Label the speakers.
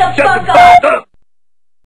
Speaker 1: Shut the
Speaker 2: fuck up!